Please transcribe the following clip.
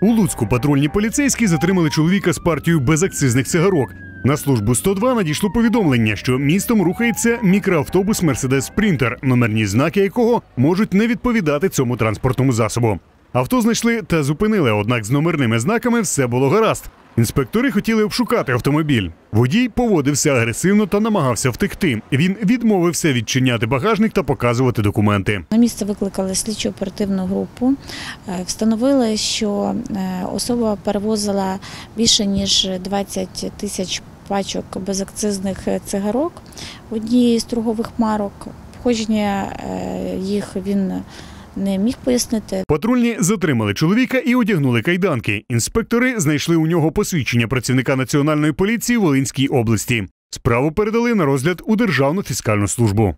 У Луцьку патрульні поліцейські затримали чоловіка з партією безакцизних цигарок. На службу 102 надійшло повідомлення, що містом рухається мікроавтобус Мерседес Спрінтер, номерні знаки якого можуть не відповідати цьому транспортному засобу. Авто знайшли та зупинили, однак з номерними знаками все було гаразд. Інспектори хотіли обшукати автомобіль. Водій поводився агресивно та намагався втекти. Він відмовився відчиняти багажник та показувати документи. На місце викликали слідчо оперативну групу. Е, Встановили, що е, особа перевозила більше ніж 20 тисяч пачок безакцизних е, цигарок однієї з торгових марок. Походження їх він не міг пояснити. Патрульні затримали чоловіка і одягнули кайданки. Інспектори знайшли у нього посвідчення працівника національної поліції Волинській області. Справу передали на розгляд у Державну фіскальну службу.